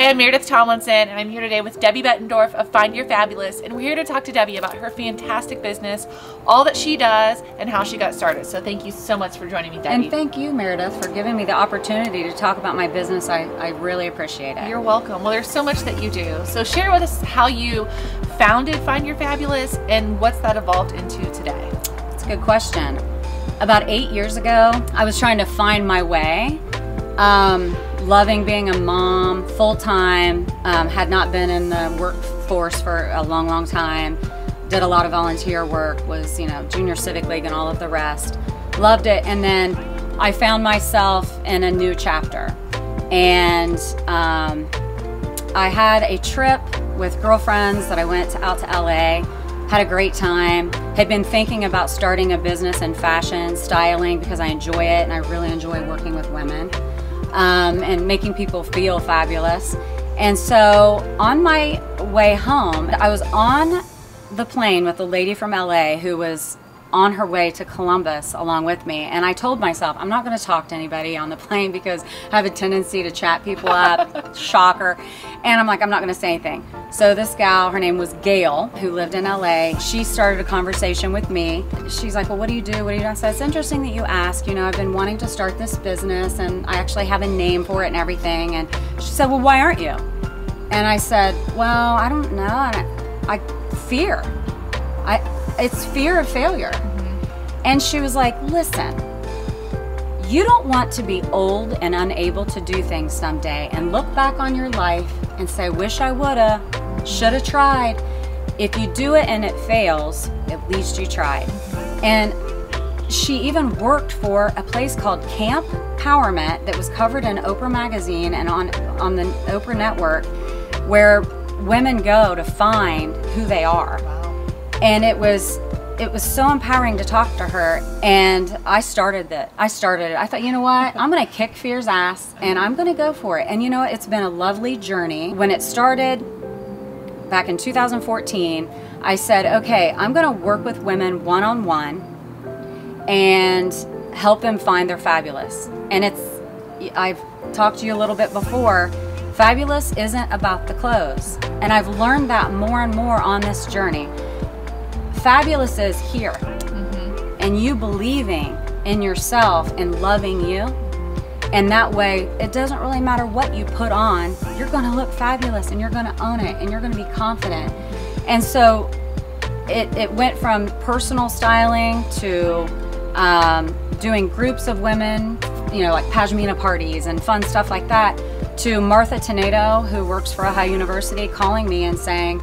Hi, I'm Meredith Tomlinson, and I'm here today with Debbie Bettendorf of Find Your Fabulous, and we're here to talk to Debbie about her fantastic business, all that she does, and how she got started. So thank you so much for joining me, Debbie. And thank you, Meredith, for giving me the opportunity to talk about my business. I, I really appreciate it. You're welcome. Well, there's so much that you do. So share with us how you founded Find Your Fabulous and what's that evolved into today. It's a good question. About eight years ago, I was trying to find my way. Um, loving being a mom full time, um, had not been in the workforce for a long, long time. Did a lot of volunteer work, was, you know, junior civic league and all of the rest. Loved it. And then I found myself in a new chapter. And um, I had a trip with girlfriends that I went to, out to LA had a great time. Had been thinking about starting a business in fashion, styling, because I enjoy it and I really enjoy working with women um, and making people feel fabulous. And so on my way home, I was on the plane with a lady from LA who was on her way to Columbus along with me. And I told myself, I'm not going to talk to anybody on the plane because I have a tendency to chat people up, shocker. And I'm like, I'm not going to say anything. So this gal, her name was Gail, who lived in LA, she started a conversation with me. She's like, well, what do you do? What do you do? I said, it's interesting that you ask. You know, I've been wanting to start this business and I actually have a name for it and everything. And she said, well, why aren't you? And I said, well, I don't know. And I, I fear. I, it's fear of failure. And she was like, listen, you don't want to be old and unable to do things someday and look back on your life and say, wish I woulda, shoulda tried. If you do it and it fails, at least you tried. And she even worked for a place called Camp Powerment that was covered in Oprah magazine and on on the Oprah network where women go to find who they are and it was it was so empowering to talk to her. And i started that i started it. I thought you know what? I'm gonna kick fear's ass and i'm gonna go for it. And you know what it's been a lovely journey. When it started back in 2014 i said okay i'm gonna work with women one-on-one and help them find their fabulous. And it's i've talked to you a little bit before fabulous isn't about the clothes. And i've learned that more and more on this journey fabulous is here. Mm-hmm. And you believing in yourself and loving you. And that way, it doesn't really matter what you put on, you're going to look fabulous and you're going to own it and you're going to be confident. And so it, it went from personal styling to um, doing groups of women, you know, like Pashmina parties and fun stuff like that, to Martha Tenedo, who works for Ohio University, calling me and saying,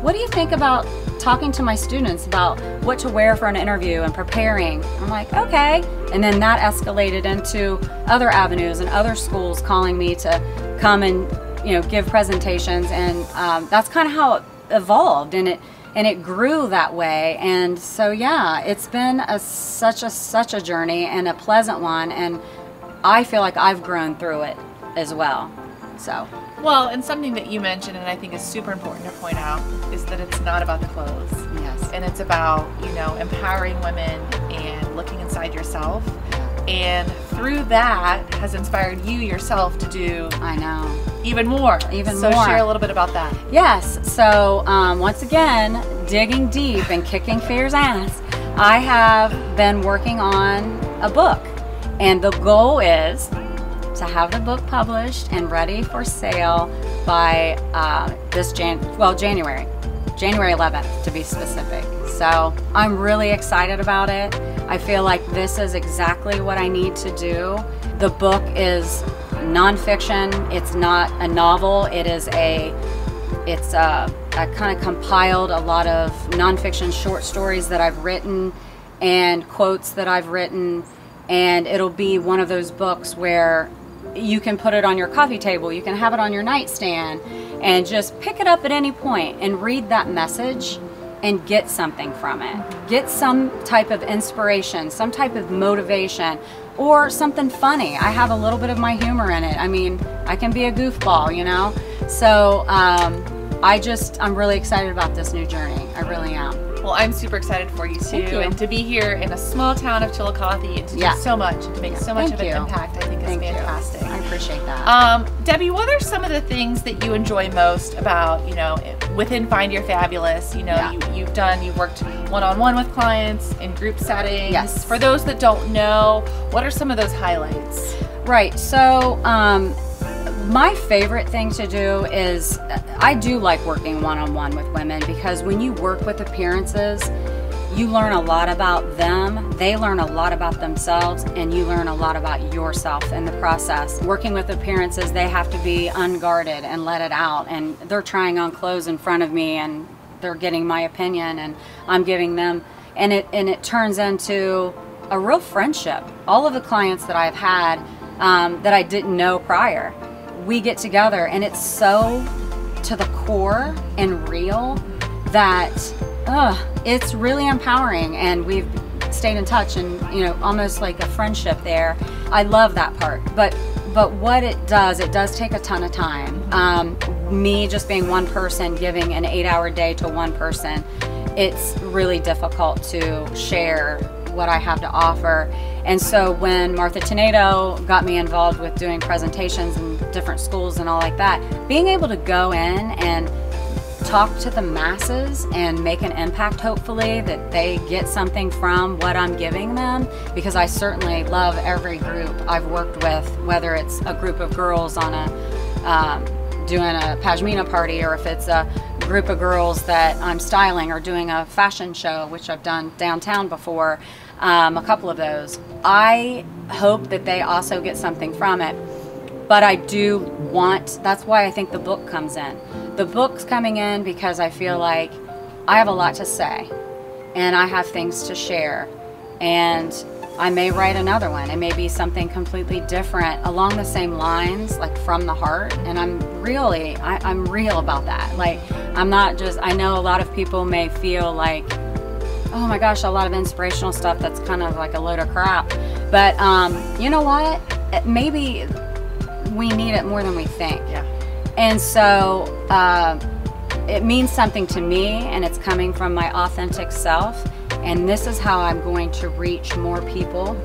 What do you think about talking to my students about what to wear for an interview and preparing. I'm like, okay. And then that escalated into other avenues and other schools calling me to come and you know give presentations, and um, that's kind of how it evolved, and it and it grew that way. And so yeah, it's been a such a such a journey and a pleasant one, and I feel like I've grown through it as well. So. Well, and something that you mentioned, and I think is super important to point out, is that it's not about the clothes. Yes. And it's about, you know, empowering women and looking inside yourself. And through that has inspired you yourself to do. I know. Even more. Even so more. So share a little bit about that. Yes. So um, once again, digging deep and kicking fear's ass, I have been working on a book. And the goal is to have the book published and ready for sale by uh, this Jan well January, January 11th to be specific. So I'm really excited about it. I feel like this is exactly what I need to do. The book is nonfiction. It's not a novel. It is a it's a, I kind of compiled a lot of nonfiction short stories that I've written and quotes that I've written and it'll be one of those books where you can put it on your coffee table, you can have it on your nightstand, and just pick it up at any point and read that message and get something from it. Get some type of inspiration, some type of motivation, or something funny. I have a little bit of my humor in it. I mean, I can be a goofball, you know? So um, I just, I'm really excited about this new journey. I really am. Well, I'm super excited for you too, you. and to be here in a small town of Chillicothe and to Yeah. do so much, and to make so much Thank of an impact. I think is Thank you. fantastic. I appreciate that. Um, Debbie, what are some of the things that you enjoy most about, you know, within Find Your Fabulous? You know, Yeah. you, you've done, you've worked one-on-one with clients in group settings. Yes. For those that don't know, what are some of those highlights? Right. So, um, my favorite thing to do is I do like working one on one with women because when you work with appearances, you learn a lot about them, they learn a lot about themselves, and you learn a lot about yourself in the process. Working with appearances, they have to be unguarded and let it out, and they're trying on clothes in front of me and they're getting my opinion, and I'm giving them, and it, and it turns into a real friendship. All of the clients that I've had um, that I didn't know prior, we get together, and it's so to the core and real that uh, it's really empowering and we've stayed in touch and you know almost like a friendship there i love that part but but what it does it does take a ton of time um, me just being one person giving an eight hour day to one person it's really difficult to share what I have to offer. And so when Martha Tenedo got me involved with doing presentations in different schools and all like that, being able to go in and talk to the masses and make an impact hopefully that they get something from what I'm giving them because I certainly love every group I've worked with whether it's a group of girls on a um, doing a pashmina party or if it's a group of girls that I'm styling or doing a fashion show which I've done downtown before um, a couple of those. I hope that they also get something from it but I do want that's why I think the book comes in. The book's coming in because I feel like I have a lot to say and I have things to share and I may write another one. It may be something completely different along the same lines, like from the heart. And I'm really, I, I'm real about that. Like, I'm not just, I know a lot of people may feel like, oh my gosh, a lot of inspirational stuff that's kind of like a load of crap. But um, you know what? Maybe we need it more than we think. Yeah. And so uh, it means something to me, and it's coming from my authentic self. And this is how I'm going to reach more people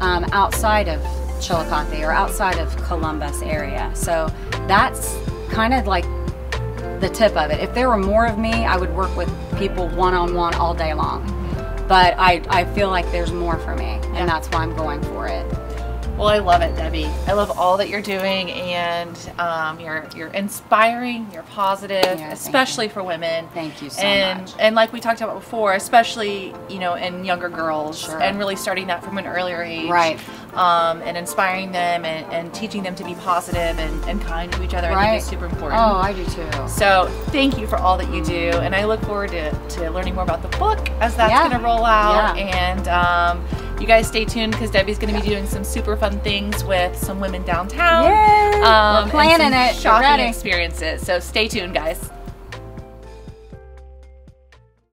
um, outside of Chillicothe or outside of Columbus area. So that's kind of like the tip of it. If there were more of me, I would work with people one on one all day long. But I, I feel like there's more for me, and that's why I'm going for it. Well, I love it, Debbie. I love all that you're doing, and um, you're you're inspiring. You're positive, Yeah, especially for women. Thank you so and much. and like we talked about before, especially you know in younger girls, Sure. and really starting that from an earlier age, Right. Um, and inspiring them and, and teaching them to be positive and, and kind to each other. I think is super important. Oh, I do too. So thank you for all that you do, and I look forward to, to learning more about the book as that's Yeah. going to roll out. Yeah. And um, you guys stay tuned because Debbie's going to be doing some super fun things with some women downtown. Yay! Um, We're planning it. Ready. experiences. So stay tuned, guys.